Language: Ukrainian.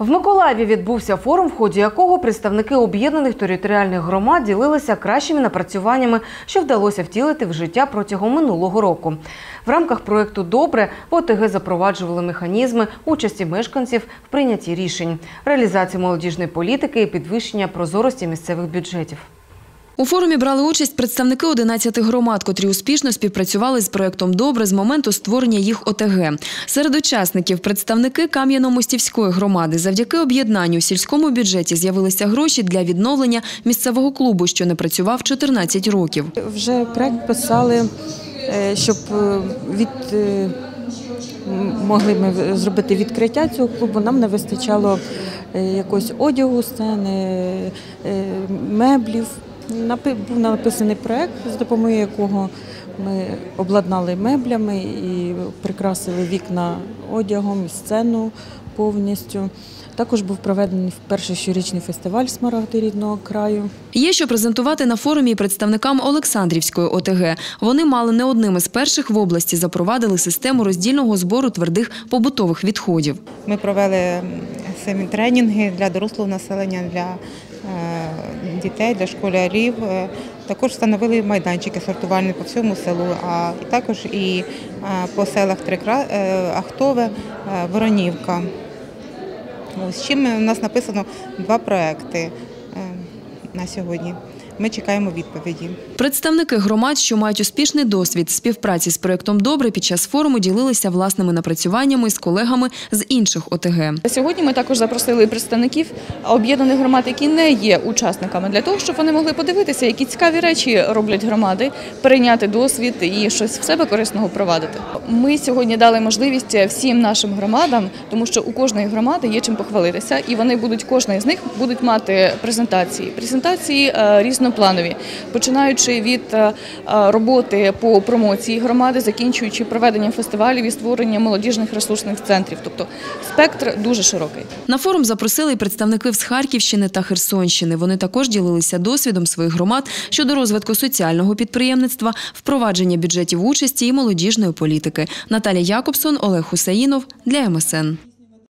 В Миколаєві відбувся форум, в ході якого представники об'єднаних територіальних громад ділилися кращими напрацюваннями, що вдалося втілити в життя протягом минулого року. В рамках проєкту Добре в ОТГ запроваджували механізми участі мешканців в прийнятті рішень, реалізації молодіжної політики і підвищення прозорості місцевих бюджетів. У форумі брали участь представники 11 громад, котрі успішно співпрацювали з проєктом Добре з моменту створення їх ОТГ. Серед учасників представники Кам'яно-Мостівської громади. Завдяки об'єднанню у сільському бюджеті з'явилися гроші для відновлення місцевого клубу, що не працював 14 років. Вже проект писали, е, щоб е, від е, могли ми зробити відкриття цього клубу. Нам не вистачало якогось одягу, сцени, меблів. Був написаний проект, з допомогою якого ми обладнали меблями і прикрасили вікна одягом, і сцену повністю. Також був проведений перший щорічний фестиваль смарагди рідного краю. Є що презентувати на форумі представникам Олександрівської ОТГ. Вони мали не одним із перших в області запровадили систему роздільного збору твердих побутових відходів. Ми провели самі тренінги для дорослого населення, для дітей, для школярів. Е, Також встановили майданчики сортувальні по всьому селу, а також і е, по селах Трикра, е, Ахтове, е, Воронівка. З чим у нас написано два проекти е, на сьогодні. Ми чекаємо відповіді. Представники громад, що мають успішний досвід співпраці з проєктом Добре під час форуму ділилися власними напрацюваннями з колегами з інших ОТГ. Сьогодні ми також запросили представників об'єднаних громад, які не є учасниками, для того, щоб вони могли подивитися, які цікаві речі роблять громади, перейняти досвід і щось в себе корисного впровадити. Ми сьогодні дали можливість всім нашим громадам, тому що у кожної громади є чим похвалитися, і вони будуть кожна з них будуть мати презентації. Презентації е, різнопланові, починаючи від е, е, роботи по промоції громади, закінчуючи проведенням фестивалів і створенням молодіжних ресурсних центрів. Тобто спектр дуже широкий. На форум запросили й представників з Харківщини та Херсонщини. Вони також ділилися досвідом своїх громад щодо розвитку соціального підприємництва, впровадження бюджетів участі і молодіжної політики. Наталія Якобсон, Олег Хусаїнов для МСН.